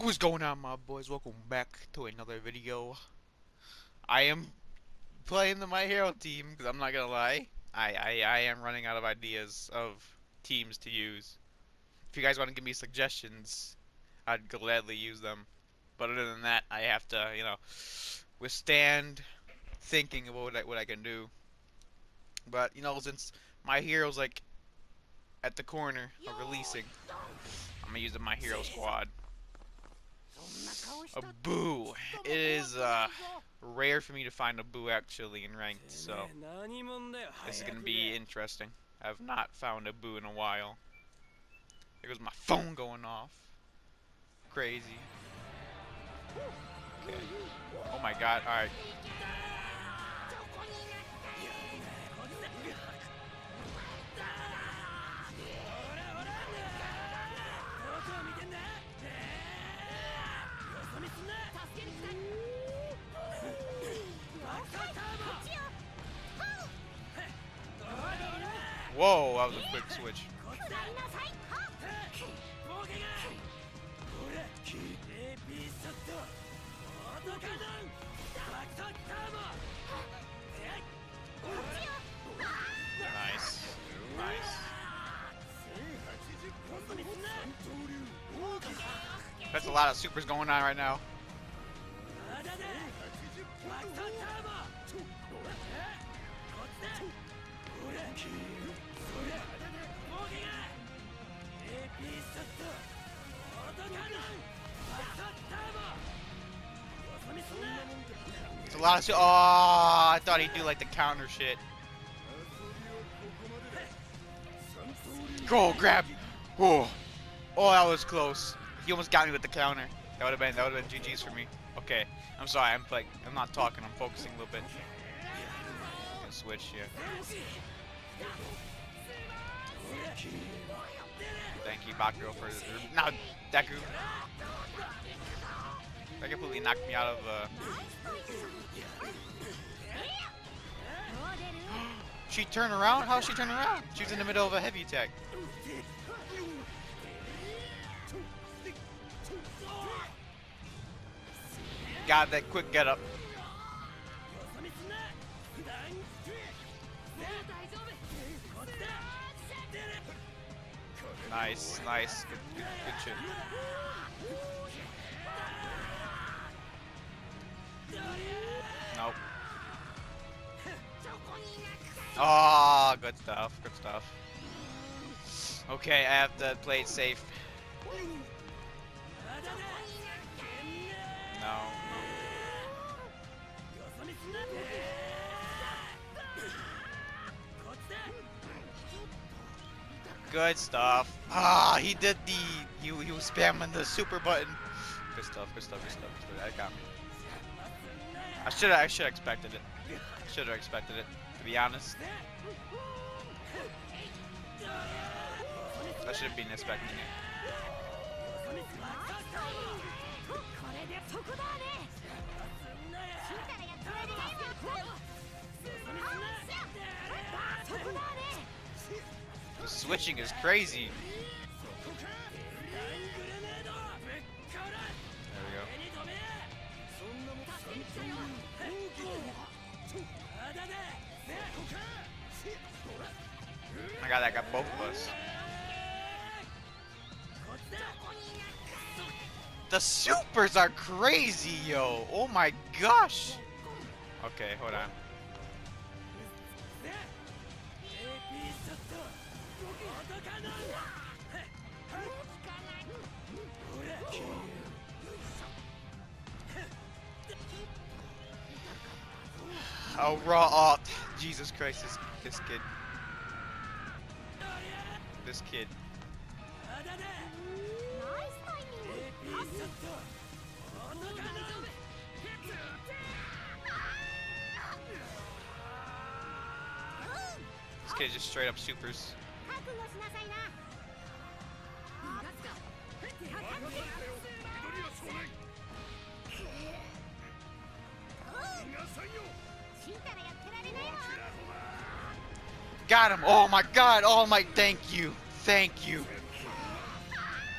What's going on my boys? Welcome back to another video. I am playing the My Hero team because I'm not gonna lie. I, I, I am running out of ideas of teams to use. If you guys want to give me suggestions, I'd gladly use them. But other than that, I have to, you know, withstand thinking about what I, what I can do. But, you know, since My Hero's like at the corner of releasing, I'm gonna use the My Hero squad. A boo. It is uh, rare for me to find a boo actually in ranked, so this is gonna be interesting. I've not found a boo in a while. There goes my phone going off. Crazy. Okay. Oh my god, alright. Whoa, that was a quick switch. Nice. Nice. That's a lot of supers going on right now. It's a lot of su- Oh, I thought he'd do like the counter shit. Go, grab. Oh, oh, that was close. He almost got me with the counter. That would have been that would have been GG's for me. Okay, I'm sorry. I'm like I'm not talking. I'm focusing a little bit. Gonna switch here. Thank you, Bakugo, for now. Deku. That completely knocked me out of. Uh... she turned around? How she turn around? She was in the middle of a heavy attack. God, that quick get up. Nice, nice, good, good, good shit. Nope. Oh, good stuff, good stuff. Okay, I have to play it safe. Good stuff. Ah, he did the. He, he was spamming the super button. Good stuff. Good stuff. Good stuff. Good stuff. That got me. I should. I should have expected it. Should have expected it. To be honest. I should have been expecting it. The switching is crazy. There we go. I got that got both of us. The supers are crazy, yo. Oh my gosh. Okay, hold on. Oh, raw art. Jesus Christ, this, this kid. This kid. This kid just straight up supers. Got him! Oh my god! Oh my, thank you! Thank you!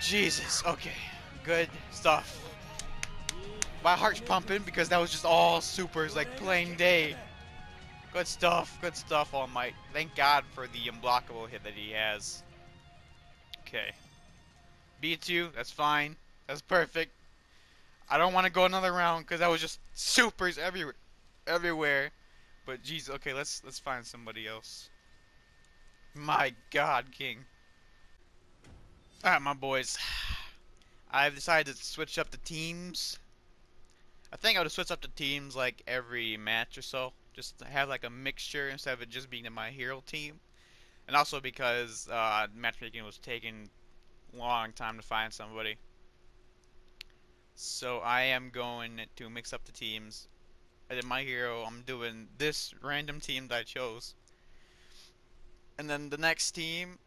Jesus, okay. Good stuff. My heart's pumping because that was just all supers, like plain day. Good stuff, good stuff, All Might. Thank God for the unblockable hit that he has. Okay. Beats you, that's fine. That's perfect. I don't want to go another round because that was just supers everywhere, everywhere. But geez, okay, let's let's find somebody else. My God, King. Alright, my boys. I've decided to switch up the teams. I think I would switch up the teams like every match or so. Just have like a mixture instead of it just being in my hero team. And also because uh, matchmaking was taking a long time to find somebody. So I am going to mix up the teams. I did my hero. I'm doing this random team that I chose. And then the next team,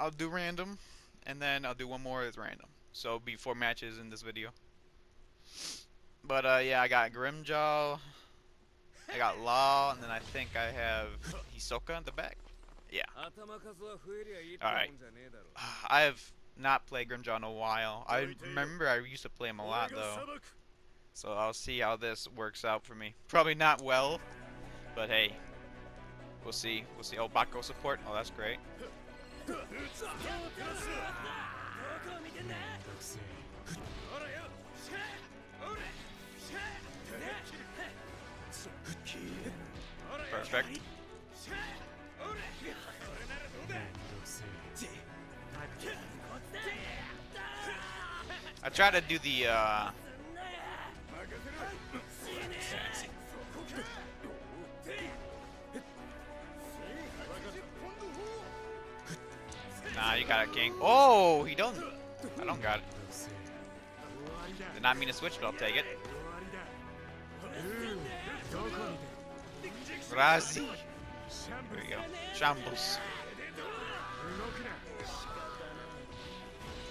I'll do random. And then I'll do one more as random. So be four matches in this video. But uh, yeah, I got Grimmjow, I got Law, and then I think I have Hisoka in the back. Yeah. Alright. I have not played Grimmjow in a while. I remember I used to play him a lot though. So I'll see how this works out for me. Probably not well, but hey. We'll see. We'll see. Oh, Bako support. Oh, that's great. Perfect. I try to do the uh got it, King. Oh, he don't. I don't got it. Did not mean to switch, but I'll take it. Razi. There we go. Shambles.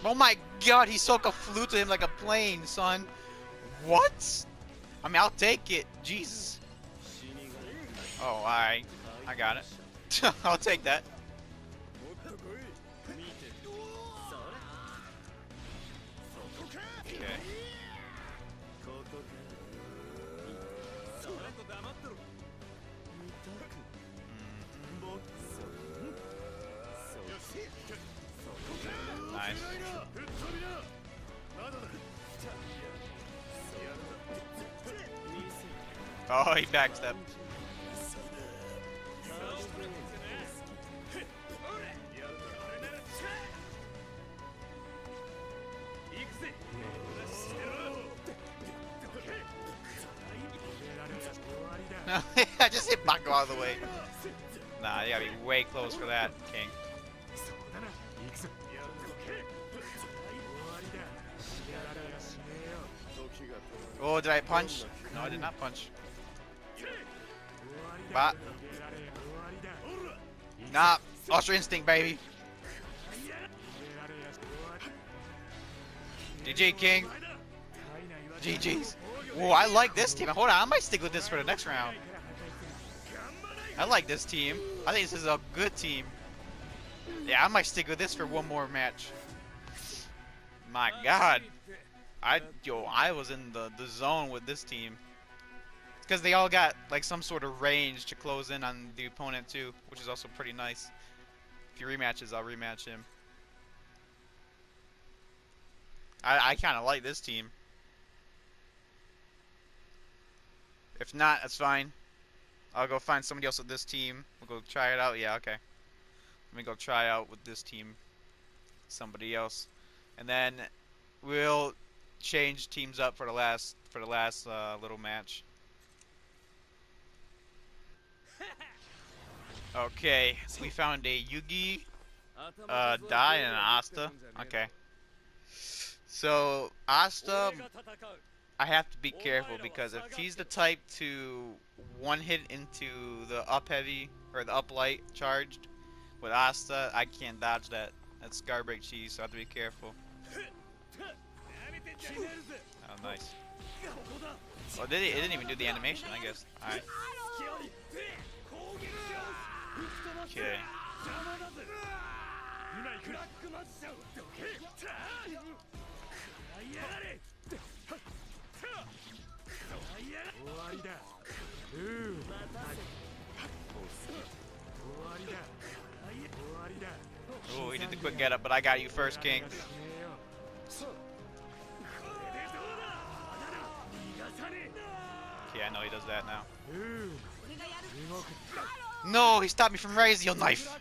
Oh my god, he Hisoka flew to him like a plane, son. What? I mean, I'll take it. Jesus. Oh, alright. I got it. I'll take that. Nice. Oh, he backstepped. I just hit Bako all the way. Nah, you gotta be way close for that, King. Oh, did I punch? No, I did not punch. But. Nah, Ultra Instinct, baby. GG, King. GG's. Whoa, I like this team. Hold on, I might stick with this for the next round. I like this team. I think this is a good team. Yeah, I might stick with this for one more match. My god. I yo, I was in the the zone with this team. Because they all got like some sort of range to close in on the opponent too, which is also pretty nice. If he rematches, I'll rematch him. I I kind of like this team. If not, that's fine. I'll go find somebody else with this team. We'll go try it out. Yeah, okay. Let me go try out with this team. Somebody else. And then we'll change teams up for the last for the last uh, little match. Okay, we found a Yugi, uh, Dai, and Asta. Okay. So, Asta, I have to be careful because if he's the type to one hit into the up heavy, or the up light charged with Asta, I can't dodge that. That's Garbreak cheese, so I have to be careful. Oh, nice. Oh, did he? It didn't even do the animation, I guess. Alright. Okay. Oh, he did the quick get up, but I got you first, King. know he does that now. No, he stopped me from raising your knife.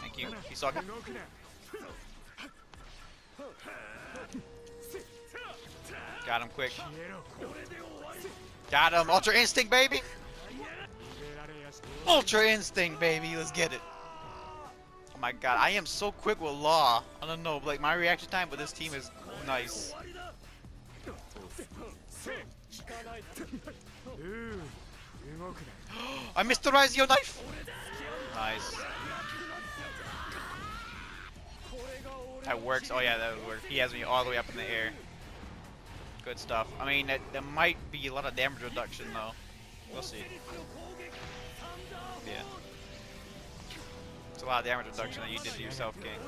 Thank you, Hisoka. Got him quick. Got him. Ultra Instinct, baby. Ultra Instinct, baby. Let's get it. Oh my god, I am so quick with Law. I don't know, like my reaction time with this team is nice. I missed the rise your knife! Nice. That works. Oh yeah, that would work. He has me all the way up in the air. Good stuff. I mean, there might be a lot of damage reduction though. We'll see. Yeah. It's a lot of damage reduction that you did to yourself, King.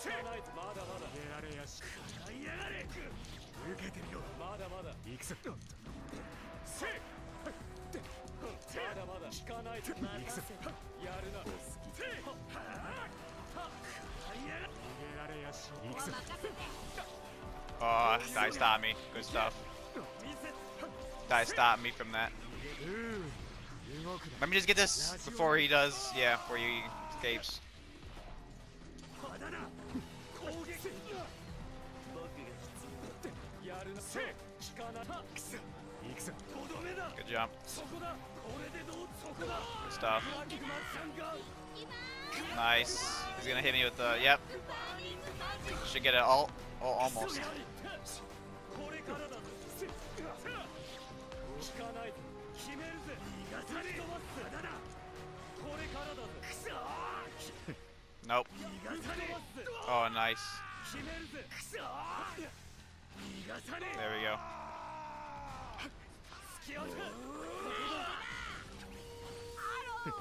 逃げられやし受けてみろまだまだ行くぞせまだまだ引かないと行くぞやるなせ逃げられやし行くぞ Oh, die stop me. Good stuff. Die stop me from that. うー動くな Let me just get this before he does. Yeah, before he escapes. Good job. Good stuff. Nice. He's gonna hit me with the, yep. Should get it all, oh, almost. nope. Oh, nice. There we go.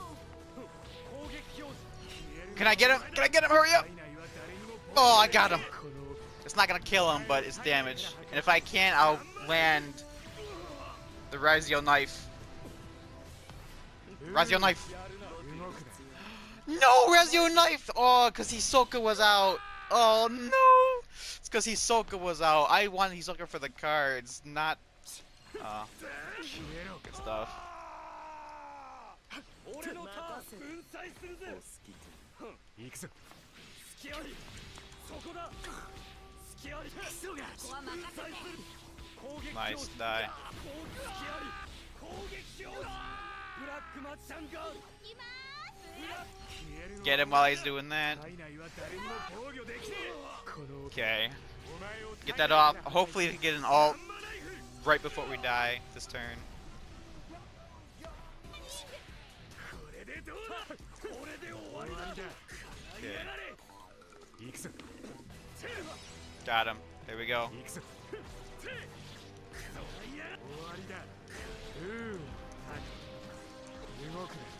Can I get him? Can I get him? Hurry up! Oh, I got him. It's not gonna kill him, but it's damage. And if I can't, I'll land the Razio knife. Razio knife. No, Razio knife! Oh, because Hisoka was out. Oh, no! because Hisoka was out. I wanted Hisoka for the cards, not. Uh, good stuff. Nice die. Get him while he's doing that. Okay. Get that off. Hopefully we can get an alt right before we die this turn. Okay. Got him. There we go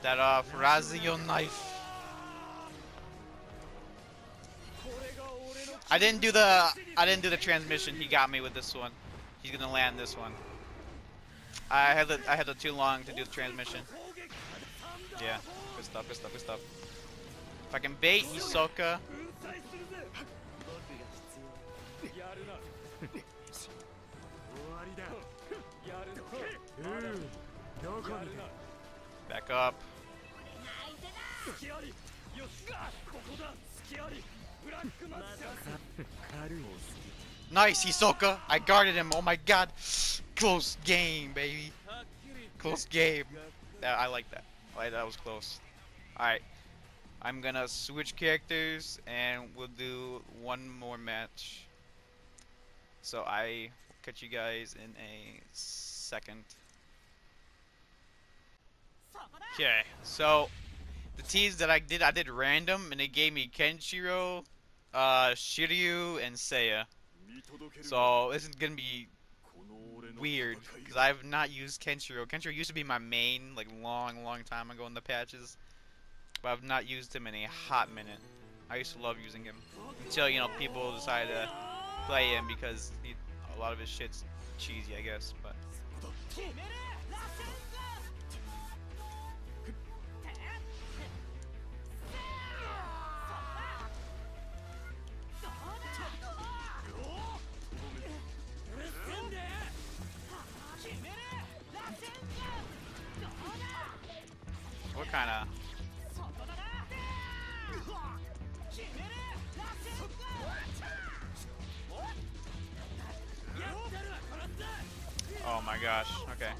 that uh, Farazio knife. I didn't do the I didn't do the transmission. He got me with this one. He's gonna land this one. I had the, I had the too long to do the transmission. Yeah, good stuff, good stuff, good stuff. If I can bait Hisoka. Back up. Nice, Hisoka! I guarded him, oh my god! Close game, baby! Close game. That, I like that. Like, that was close. Alright. I'm gonna switch characters and we'll do one more match. So I catch you guys in a second. Okay, so the teams that I did, I did random and it gave me Kenshiro, uh, Shiryu, and Seiya. So this is gonna be weird because I've not used Kenshiro. Kenshiro used to be my main like long, long time ago in the patches, but I've not used him in a hot minute. I used to love using him until you know people decided to play him because he, a lot of his shit's cheesy, I guess. But gosh, okay.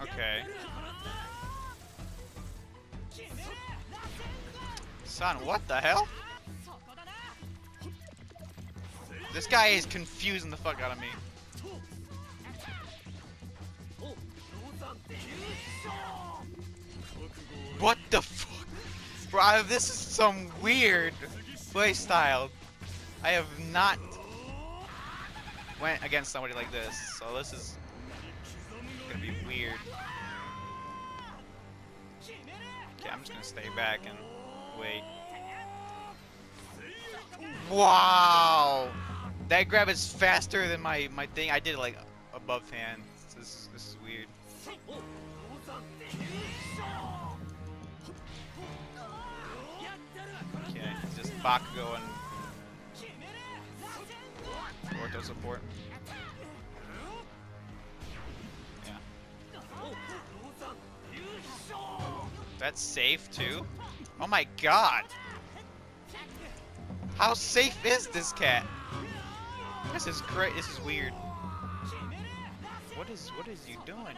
Okay. Son, what the hell? This guy is confusing the fuck out of me. What the fuck? Bro, this is some weird playstyle. I have not went against somebody like this, so this is gonna be weird. Okay, I'm just gonna stay back and wait. Wow! That grab is faster than my, my thing. I did it like above hand. This is, this is weird. Bakugo and Ortho support. Yeah. That's safe too? Oh my god! How safe is this cat? This is great. This is weird. What is what is you doing?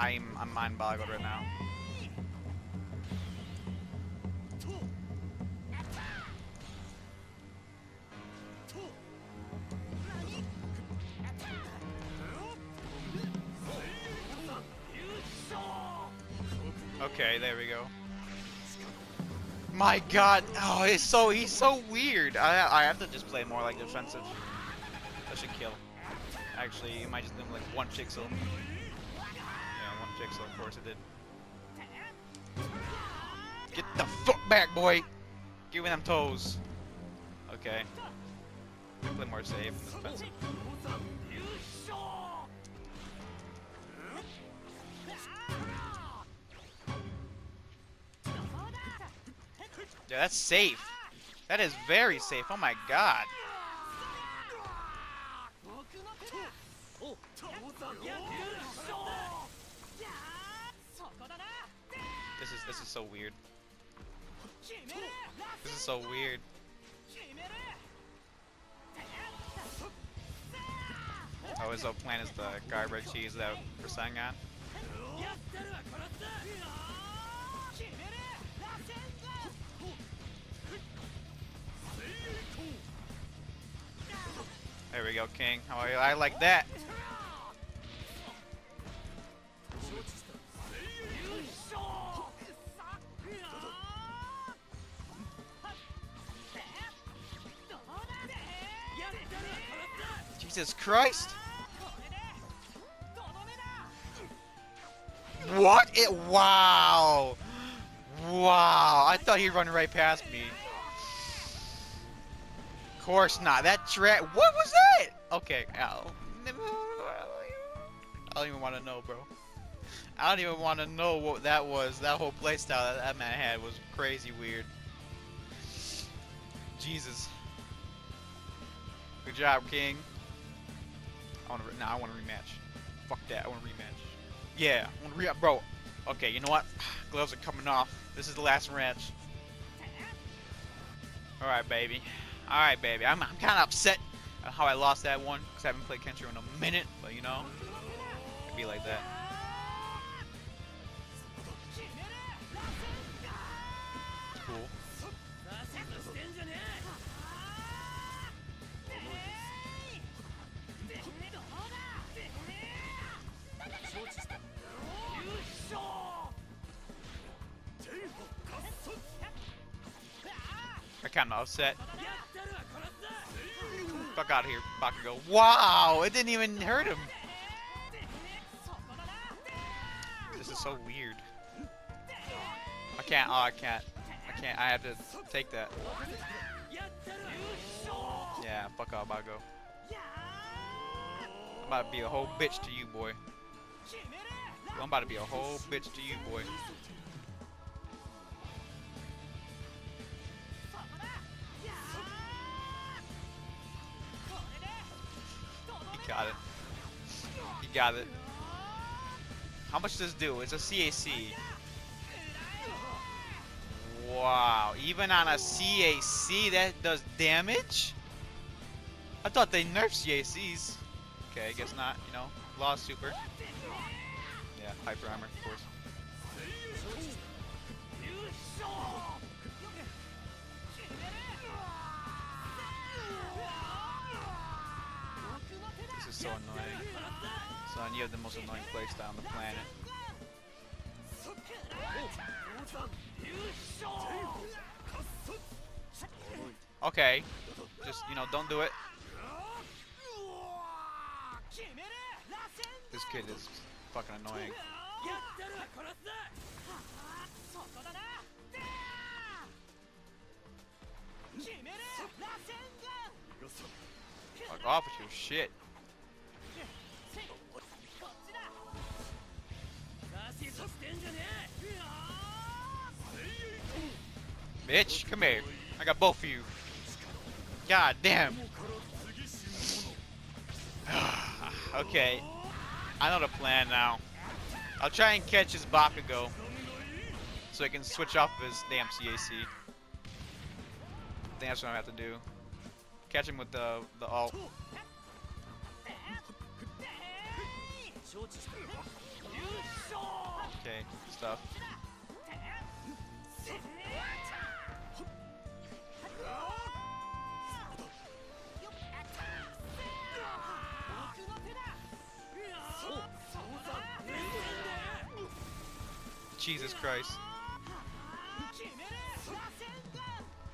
I'm I'm mind boggled right now. Okay, there we go. My god, oh, he's so he's so weird. I I have to just play more like defensive. That should kill. Actually, you might just do like one jigsaw. One. Of course it did. Get the fuck back, boy. Give me them toes. Okay. Play more safe. Yeah, that's safe. That is very safe. Oh my god. This is this is so weird. This is so weird. Oh, his plan is the garbage cheese that Rasengan. There we go, King. Oh, I like that. Jesus Christ! What? It? Wow! Wow! I thought he'd run right past me. Of course not. That trap. What was that? Okay. Ow. I don't even want to know, bro. I don't even want to know what that was. That whole playstyle that, that man had was crazy weird. Jesus. Good job, King. I want to. Nah, I want to rematch. Fuck that. I want to rematch. Yeah, I want to re. Bro. Okay, you know what? Gloves are coming off. This is the last match. All right, baby. All right, baby. I'm, I'm kind of upset at how I lost that one because I haven't played Kenshiro in a minute, but you know, it'd be like that. Of upset. Fuck out of here, Bakugo. Wow, it didn't even hurt him. This is so weird. I can't. Oh, I can't. I can't. I have to take that. Yeah, fuck off, Bakugo. I'm about to be a whole bitch to you, boy. I'm about to be a whole bitch to you, boy. Got it. He got it. How much does this do? It's a CAC. Wow, even on a CAC that does damage? I thought they nerfed CACs. Okay, I guess not, you know. Law super. Yeah, hyper armor, of course. So annoying. Son, you have the most annoying playstyle on the planet. Okay. Just, you know, don't do it. This kid is fucking annoying. Fuck off with your shit. Bitch, come here. I got both of you. God damn. okay. I know the plan now. I'll try and catch his Bakugo. So I can switch off his damn CAC. I think that's what I have to do. Catch him with the the alt. Okay, stuff. Jesus Christ.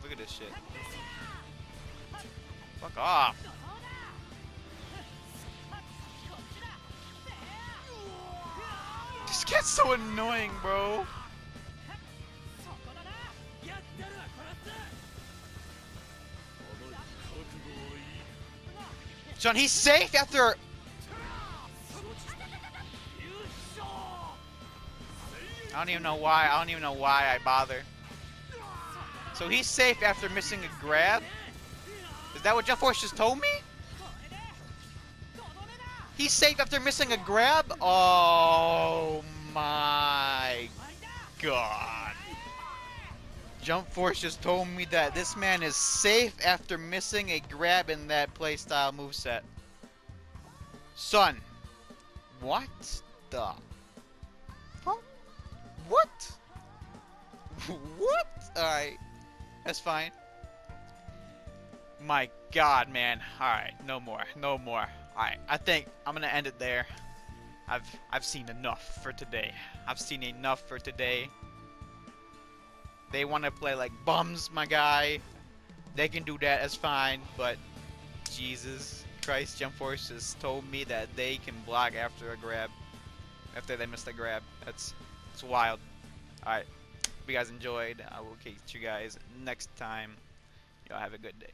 Look at this shit. Fuck off. Gets so annoying, bro. John, he's safe after. I don't even know why. I don't even know why I bother. So he's safe after missing a grab? Is that what Jump Force just told me? He's safe after missing a grab? Oh my god. Jump Force just told me that this man is safe after missing a grab in that playstyle moveset. Son, what the? Huh? What? what? Alright, that's fine. My god, man. Alright, no more, no more. Alright, I think I'm gonna end it there. I've I've seen enough for today. I've seen enough for today. They want to play like bums, my guy. They can do that, that's fine. But Jesus Christ, Jump Force has told me that they can block after a grab, after they miss the grab. That's it's wild. All right, if you guys enjoyed, I will catch you guys next time. Y'all have a good day.